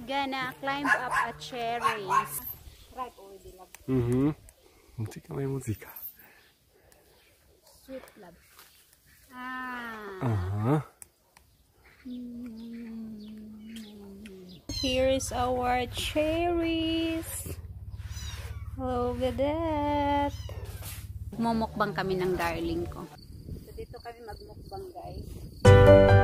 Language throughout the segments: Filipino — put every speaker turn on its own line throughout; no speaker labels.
We gonna climb up a cherries. Right already, love.
Mhm. Muzyka, moja muzyka.
Sweet love. Ah.
Aha.
Here is our cherries. Look at that. Mumukbang kami ng darling ko. So dito kami magmukbang guys.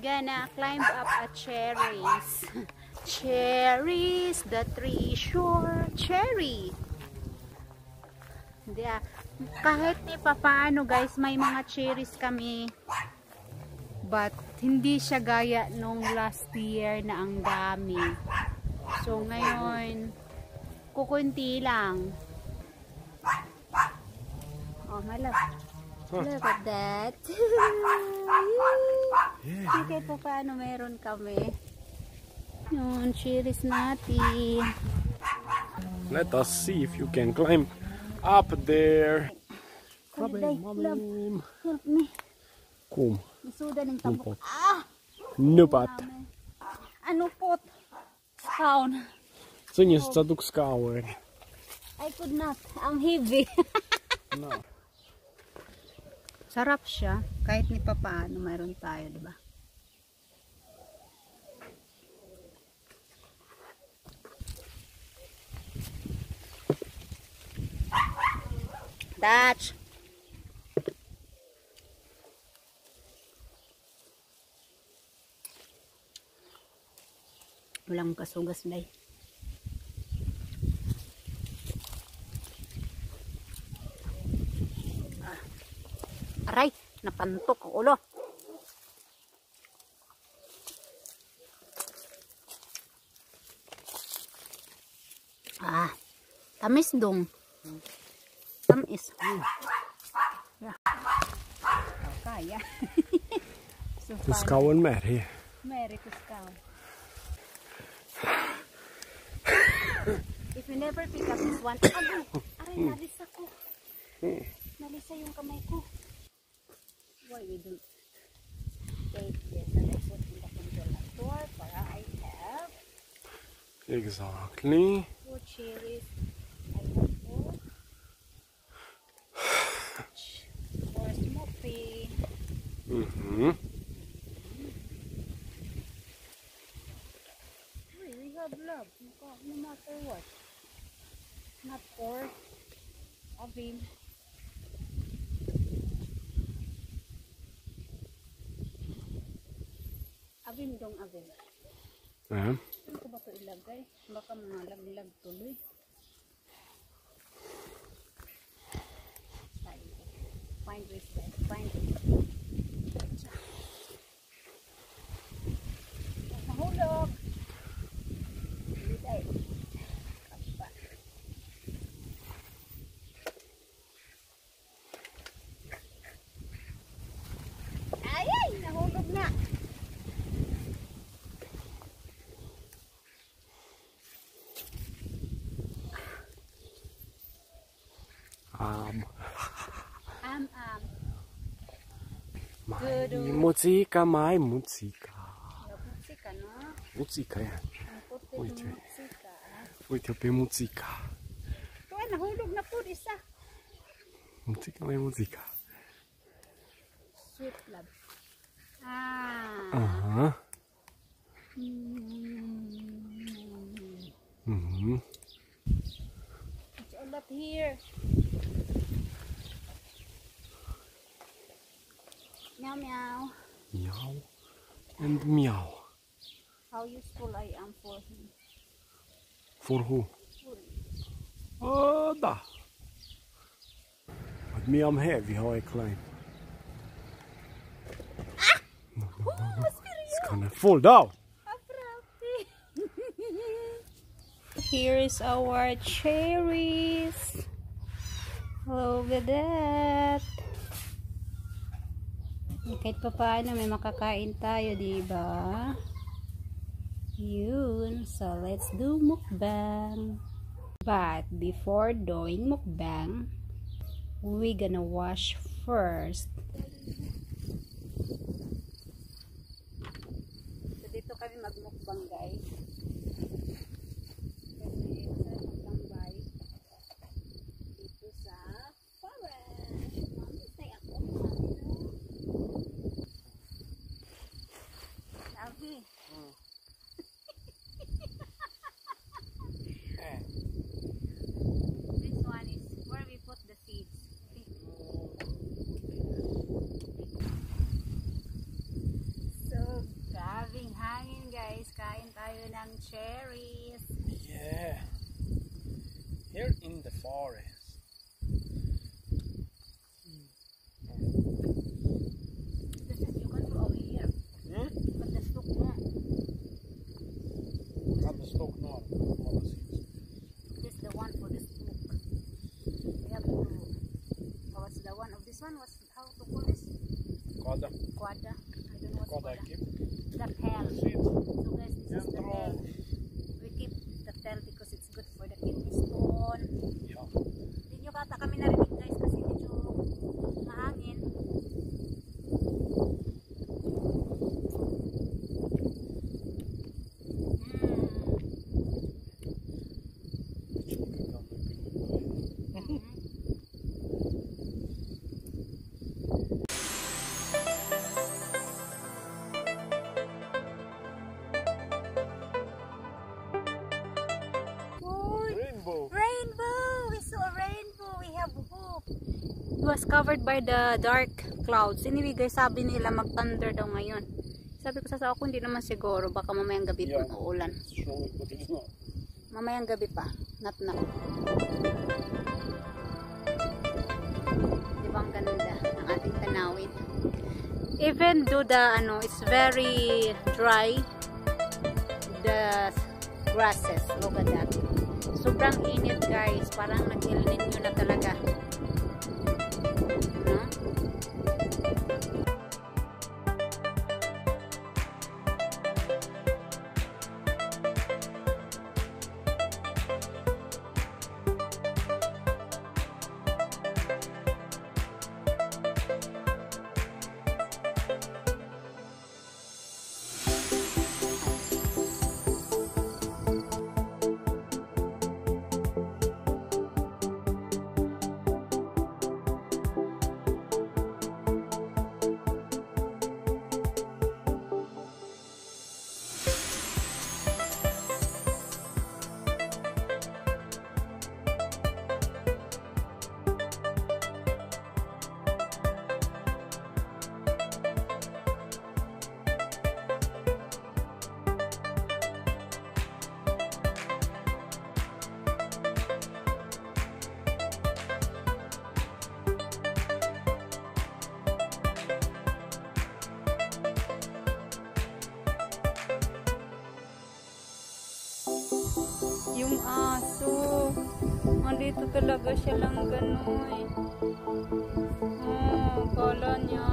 Gonna climb up a cherries. cherries, the tree sure cherry. Hindi ah. Kahit ni papaano guys, may mga cherries kami. But hindi siya gaya nung last year na ang dami. So ngayon, kukunti lang. Oh, love. Look at that.
Yeah.
Kahit pa paano meron kami. Yung cherries natin.
Let us see if you can climb up there.
Love,
Mami.
help me.
Kom.
Isuda ng tabok. Ah!
Nupat.
Ano pot? Sound.
Co nie zaduk.
I could not. Ang heavy.
No.
Sarap siya. Kahit ni papaano mayroon tayo, di ba? Dutch. Walang kasugas day. Aray, napantok ang ulo. Ah, tamis dong. Tamis. Yeah. Oh, kaya. so,
med här.
Mary Cuscao. If you never pick up this one, agoy! Aray, nalisa ko. Nalisa yung kamay ko. Why we don't take this and I put in the congelator para I have
Exactly.
four cherries. I have four. For smokey.
Mhm.
Hey, we have love. No matter what. Not for Avin. Avin dong Avin.
Ja.
Ano ko ba ito ilagay? Baka mga laglag tuloy. Find respect. Find Nahulog. Música,
mai
música.
Música,
ya.
Uite.
Uite
eh? pe música.
Toana, hoi loc na puri sa.
Música, mai música.
Sweet love. à
Aha.
Mm.
Mm.
It's all up here.
And meow.
How useful I am for him.
For who?
For
Ah, da. But me, I'm heavy how I climb.
Oh,
It's gonna fall down.
Here is our cherries. Look at that. Kahit pa paano may makakain tayo, di ba? Yun. So, let's do mukbang. But before doing mukbang, we gonna wash first. So dito kami magmukbang guys. Kasi masarap magtambay dito sa forest. Mami, say ako. Sabi. This one is where we put the seeds. So, grabing hangin guys. Kain tayo ng cherries.
Yeah. Here in the forest.
The one of this one? was how to call this?
Koda.
Quada. I don't know
Koda
quada.
keep
The
seeds.
So guys, this is the
throw.
We keep the pearl because it's good for the kidney stone. Was covered by the dark clouds. Anyway guys, sabi nila mag-thunder daw ngayon. Sabi ko sa ako, hindi naman siguro. Baka mamayang gabi
Yeah.
pa uulan.
Not.
Mamayang gabi pa. Not na. Di ba ang ganda ng ating tanawin? Even though the ano, it's very dry, the grasses, look at that. Sobrang init guys, parang nag-ilnin nyo na talaga. Yung aso. Andito talaga siya lang gano'n. Oh, kala niya.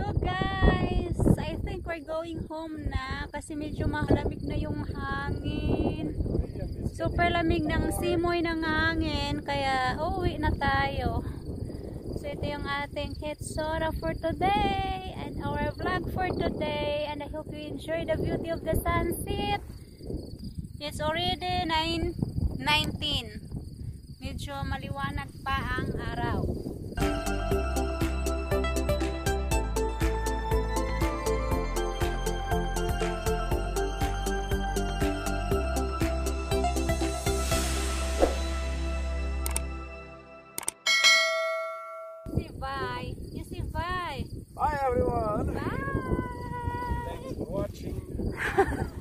So guys, I think we're going home na kasi medyo malamig na yung hangin. Super lamig ng simoy ng hangin kaya uuwi na tayo. So ito yung ating Ketsora for today and our vlog for today. And I hope you enjoy the beauty of the sunset. It's already 9.19. Medyo maliwanag pa ang araw. Si Vi. You see Vi.
Bye everyone!
Bye!
Thanks for watching.